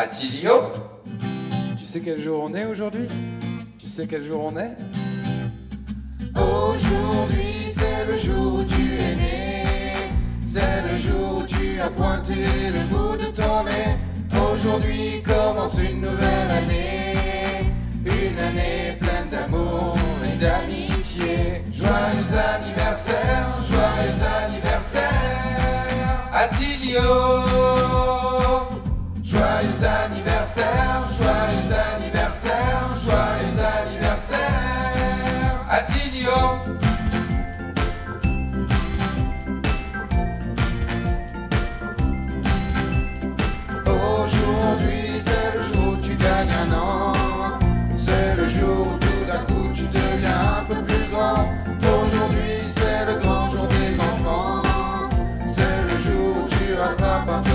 Attilio Tu sais quel jour on est aujourd'hui? Tu sais quel jour on est? Aujourd'hui c'est le jour où tu es né. C'est le jour où tu as pointé le bout de ton nez. Aujourd'hui commence une nouvelle année. Une année pleine d'amour et d'amitié. Joyeux anniversaire,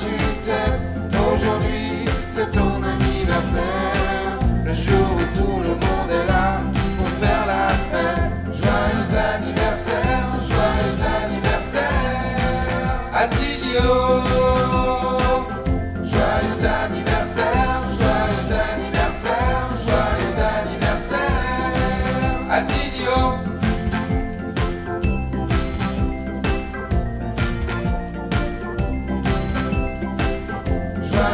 Aujourd'hui c'est ton anniversaire. Le jour où tout le monde est là pour faire la fête. Joyeux anniversaire, joyeux anniversaire. Attilio Joyeux anniversaire,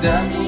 dummy.